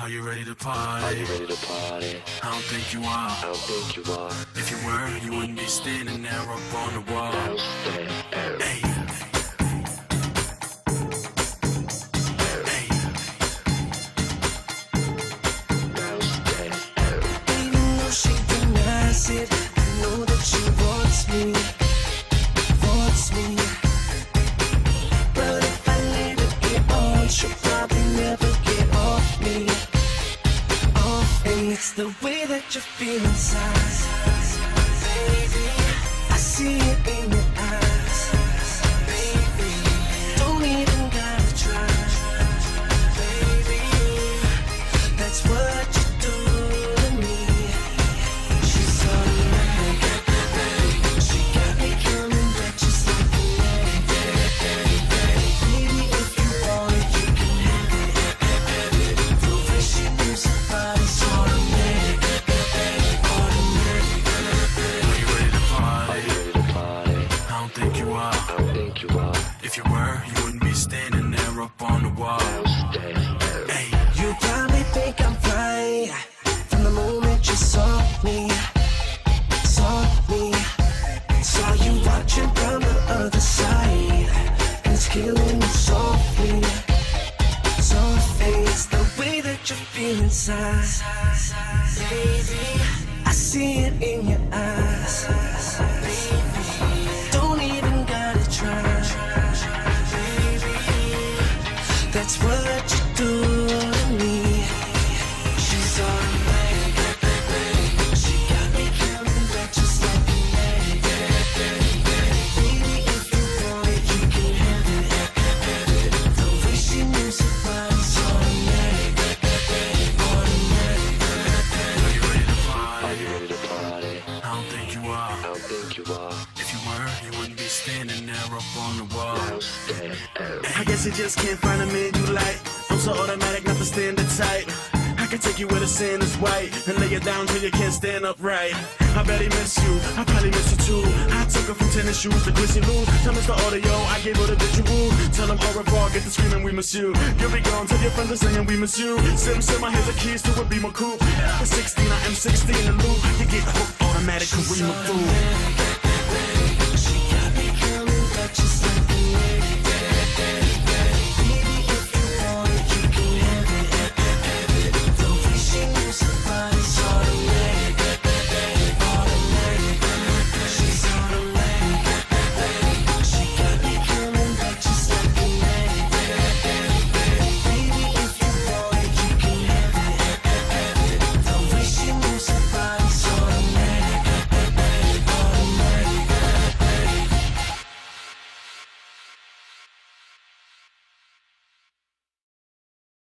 Are you ready to party? Are you ready to party? I don't think you are. I don't think you are. If you were, you wouldn't be standing there up on the wall. Now stand up. Hey. Hey. Now stand up. Even though she denies it, I know the way that you feel inside, think you are. If you were, you wouldn't be standing there up on the wall. Now stand up. Hey. You probably think I'm fine from the moment you saw me, saw me, saw you watching from the other side, and it's killing me softly, softly. It's the way that you feel inside, baby. I see it in your eyes, baby. That's what you do you wouldn't be standing there up on the wall. I guess you just can't find a man you like. I'm so automatic, not the type. I can take you where the sand is white and lay you down till you can't stand upright. I bet he miss you, I probably miss you too. I took her from tennis shoes to Christian Lou's. Tell Mr. Audio, I gave her the visual. Tell him au revoir, get the screaming, we miss you. You'll be gone, tell your friends are saying we miss you. Sim Sim, I hear the keys to a Beamer coupe. For 16, I am 16 in the loop. You get hooked automatic, we fool.